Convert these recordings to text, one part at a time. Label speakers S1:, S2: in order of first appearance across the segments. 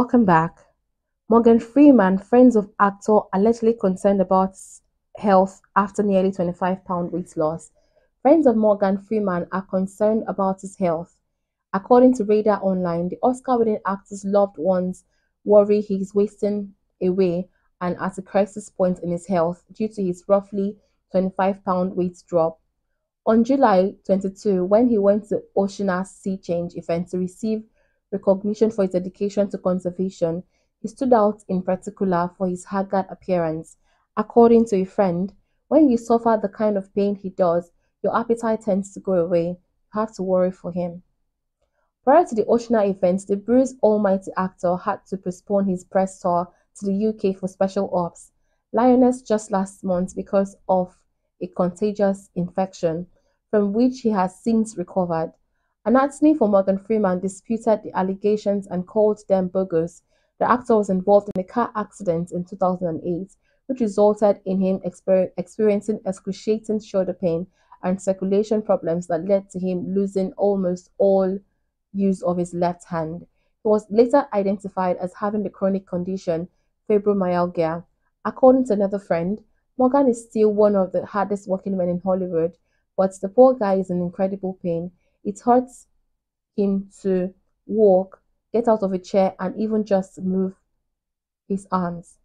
S1: Welcome back. Morgan Freeman, friends of actor allegedly concerned about health after nearly 25 pound weight loss. Friends of Morgan Freeman are concerned about his health. According to Radar Online, the Oscar-winning actor's loved ones worry he is wasting away and at a crisis point in his health due to his roughly 25 pound weight drop. On July 22, when he went to Oceana Sea Change event to receive recognition for his dedication to conservation, he stood out in particular for his haggard appearance. According to a friend, when you suffer the kind of pain he does, your appetite tends to go away. You have to worry for him. Prior to the Oceana event, the Bruce Almighty actor had to postpone his press tour to the UK for special ops. Lioness just last month because of a contagious infection, from which he has since recovered. An attorney for Morgan Freeman disputed the allegations and called them bogus. The actor was involved in a car accident in 2008, which resulted in him exper experiencing excruciating shoulder pain and circulation problems that led to him losing almost all use of his left hand. He was later identified as having the chronic condition fibromyalgia. According to another friend, Morgan is still one of the hardest working men in Hollywood, but the poor guy is in incredible pain. It hurts him to walk, get out of a chair, and even just move his arms.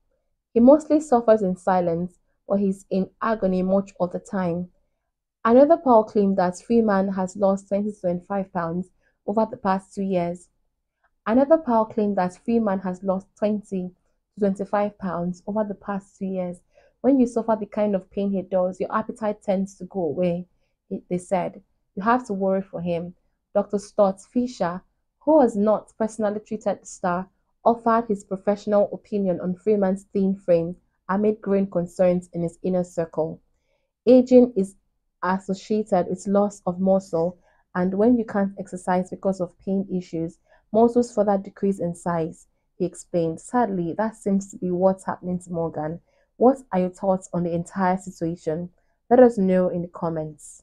S1: He mostly suffers in silence, but he's in agony much of the time. Another poll claimed that Freeman has lost 20 to 25 pounds over the past two years. Another poll claimed that Freeman has lost 20 to 25 pounds over the past two years. When you suffer the kind of pain he does, your appetite tends to go away, they said. You have to worry for him. Dr. Stuart Fisher, who has not personally treated the star, offered his professional opinion on Freeman's thin frame amid growing concerns in his inner circle. Aging is associated with loss of muscle, and when you can't exercise because of pain issues, muscles further decrease in size, he explained. Sadly, that seems to be what's happening to Morgan. What are your thoughts on the entire situation? Let us know in the comments.